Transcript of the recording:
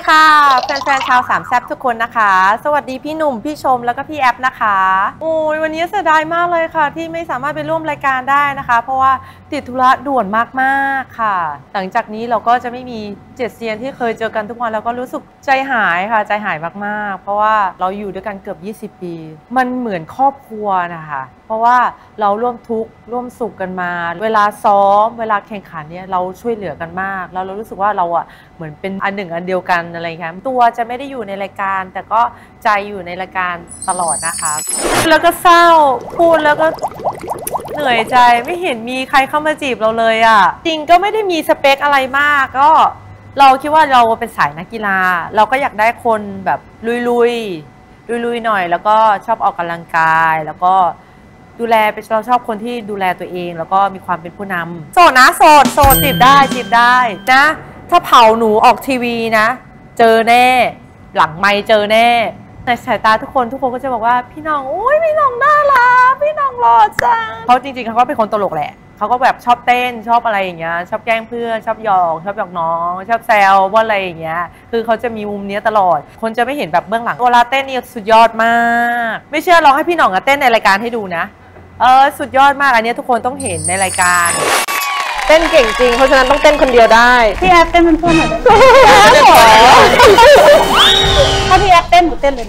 ดีค่ะแฟนๆชาวสามแซบทุกคนนะคะ สวัสดีพี่หนุ่มพี่ชมแล้วก็พี่แอปนะคะ โอ้ยวันนี้เสียดายมากเลยค่ะ ที่ไม่สามารถไปร่วมรายการได้นะคะ เพราะว่าติดธุระด่วนมากๆค่ะ หลังจากนี้เราก็จะไม่มี เจ็ดเซียนที่เคยเจอกันทุกวันแล้วก็รู้สึกใจหายค่ะใจหายมากๆ เพราะว่าเราอยู่ด้วยกันเกือบ 20 ปี มันเหมือนครอบครัวนะคะเพราะว่าเราร่วมทุกข์ร่วมสุขกันมา เวลาซ้อม เวลาแข่งขันเนี่ยเราช่วยเหลือกันมาก แล้วเรารู้สึกว่าเราอะเหมือนเป็นอันหนึ่งอันเดียวกันอะไรอย่างเงี้ยตัวจะไม่ได้อยู่ในรายการ แต่ก็ใจอยู่ในรายการตลอดนะคะ แล้วก็เศร้าพูดแล้วก็เหนื่อยใจไม่เห็นมีใครเข้ามาจีบเราเลยอะ่ะ จริงก็ไม่ได้มีสเปคอะไรมากก็ เราคิดว่าเราเป็นสายนักกีฬา เราก็อยากได้คนแบบลุยๆลุยๆหน่อย แล้วก็ชอบออกกำลังกาย แล้วก็ดูแลเป็นเราชอบคนที่ดูแลตัวเอง แล้วก็มีความเป็นผู้นำโสดนะโสดโสดจีบได้จีบได้นะ ถ้าเผาหนูออกทีวีนะ เจอแน่ หลังไม่เจอแน่ในสายตาทุกคนทุกคนก็จะบอกว่าพี่น้องโอ้ยพี่น้องน่ารักพี่น้องหล่อจังเขาจริงๆเขาก็เป็นคนตลกแหละ เขาก็แบบชอบเต้นชอบอะไรอย่างเงี้ยชอบแกล้งเพื่อนชอบหยอกชอบหยอกน้อง ชอบแซวว่าอะไรอย่างเงี้ยคือเขาจะมีมุมเนี้ยตลอด คนจะไม่เห็นแบบเบื้องหลังเวลาเต้นนี่สุดยอดมาก ไม่เชื่อลองให้พี่หน้องอะเต้นในรายการให้ดูนะ เออสุดยอดมากอันเนี้ยทุกคนต้องเห็นในรายการ เต้นเก่งจริง เพราะฉะนั้นต้องเต้นคนเดียวได้ พี่แอฟเต้นเป็นเพื่อนหน่อยได้ไหมถ้าพี่แอฟเต้นหนูเต้นเลย